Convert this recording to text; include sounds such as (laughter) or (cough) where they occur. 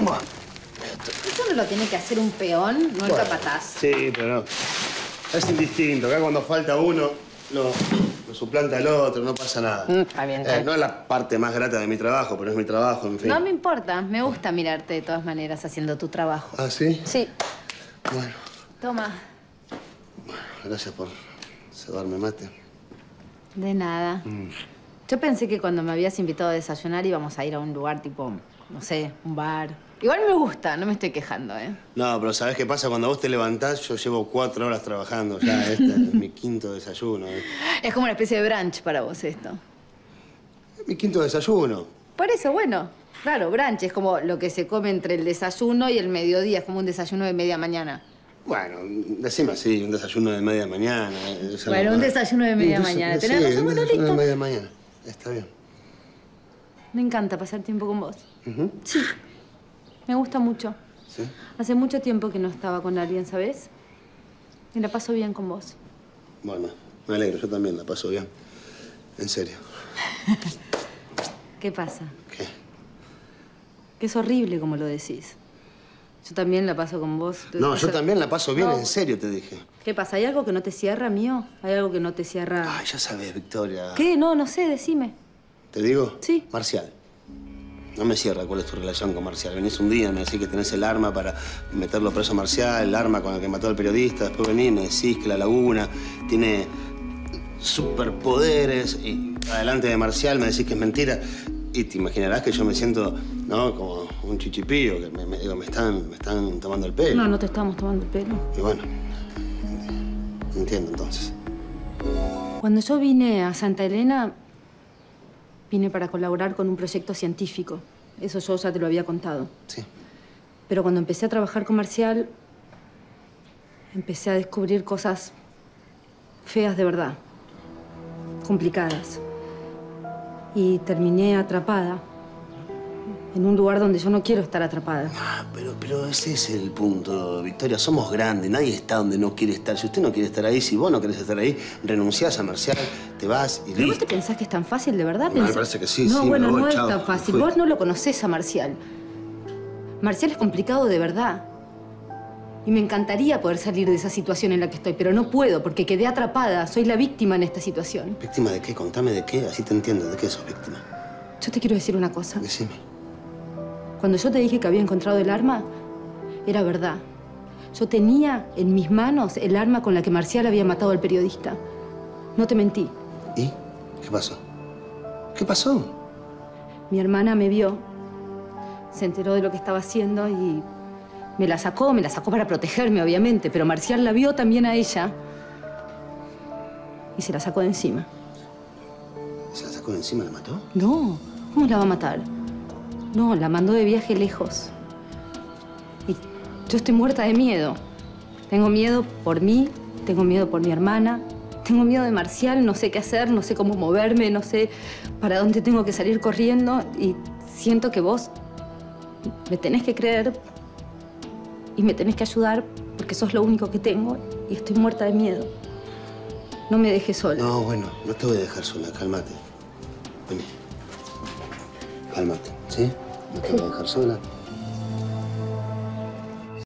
Eso no lo tiene que hacer un peón, no el capataz. Sí, pero no. Es indistinto. Acá cuando falta uno, lo, lo suplanta el otro, no pasa nada. Mm, está bien, está Eh, no es la parte más grata de mi trabajo, pero es mi trabajo, en fin. No me importa, me gusta mirarte de todas maneras haciendo tu trabajo. ¿Ah, sí? Sí. Bueno, Toma, gracias por cebarme mate. de nada. Mm. Yo pensé que cuando me habías invitado a desayunar íbamos a ir a un lugar tipo, no sé, un bar. Igual me gusta, no me estoy quejando, ¿eh? No, pero ¿sabés qué pasa? Cuando vos te levantás, yo llevo cuatro horas trabajando ya. Este es mi (laughs) quinto desayuno. ¿eh? Es como una especie de brunch para vos esto. Es mi quinto desayuno. Por eso, bueno, claro, brunch es como lo que se come entre el desayuno y el mediodía, es como un desayuno de media mañana. Bueno, decime así, un desayuno de media mañana. eh, Bueno, un desayuno de media mañana. ¿Tenés razón? un desayuno de media mañana. Está bien. Me encanta pasar tiempo con vos. Sí, me gusta mucho. ¿Sí? Hace mucho tiempo que no estaba con alguien, ¿sabes? Y la paso bien con vos. Bueno, me alegro, yo también la paso bien. En serio. (laughs) ¿Qué pasa? ¿Qué? Que es horrible como lo decís. Yo también la paso con vos. No, yo también la paso bien, no. en serio te dije. ¿Qué pasa? ¿Hay algo que no te cierra, mío? ¿Hay algo que no te cierra? Ay, ya sabes, Victoria. ¿Qué? No, no sé, decime. ¿Te digo? Sí. Marcial. No me cierra cuál es tu relación con Marcial. Venís un día, me decís que tenés el arma para meterlo preso a Marcial, el arma con el que mató al periodista. Después venís y me decís que la laguna tiene superpoderes. Y adelante de Marcial me decís que es mentira. Y te imaginarás que yo me siento, ¿no? Como un chichipío, que me, me- digo, me están, me están tomando el pelo. No, no te estamos tomando el pelo. Y bueno, entiendo entonces. Cuando yo vine a Santa Elena, vine para colaborar con un proyecto científico. Eso yo ya te lo había contado. Sí. Pero cuando empecé a trabajar con Marcial, empecé a descubrir cosas feas de verdad, complicadas. Y terminé atrapada en un lugar donde yo no quiero estar atrapada. Ah, pero, pero ese es el punto, Victoria. Somos grandes, nadie está donde no quiere estar. Si usted no quiere estar ahí, si vos no querés estar ahí, renunciás a Marcial, te vas y ¿Pero vos listo. te pensás que es tan fácil de verdad? No, me parece que sí, No, sí, me bueno, voy, no chao, es tan fácil. fui. Vos no lo conocés a Marcial. Marcial es complicado de verdad. Y me encantaría poder salir de esa situación en la que estoy, pero no puedo porque quedé atrapada. Soy la víctima en esta situación. ¿Víctima de qué? Contame de qué, así te entiendo. ¿De qué sos víctima? Yo te quiero decir una cosa. Decime. Cuando yo te dije que había encontrado el arma, era verdad. Yo tenía en mis manos el arma con la que Marcial había matado al periodista. No te mentí. ¿Y? ¿Qué pasó? ¿Qué pasó? Mi hermana me vio, se enteró de lo que estaba haciendo y me la sacó, me la sacó para protegerme, obviamente, pero Marcial la vio también a ella y se la sacó de encima. ¿Se la sacó de encima, la mató? No, ¿cómo la va a matar? No, la mandó de viaje lejos. Y yo estoy muerta de miedo. Tengo miedo por mí, tengo miedo por mi hermana, tengo miedo de Marcial, no sé qué hacer, no sé cómo moverme, no sé para dónde tengo que salir corriendo y siento que vos me tenés que creer y me tenés que ayudar porque sos lo único que tengo y estoy muerta de miedo. No me dejes sola. No, bueno, no te voy a dejar sola, cálmate. Vení. Cálmate, ¿sí? No te voy a dejar sola.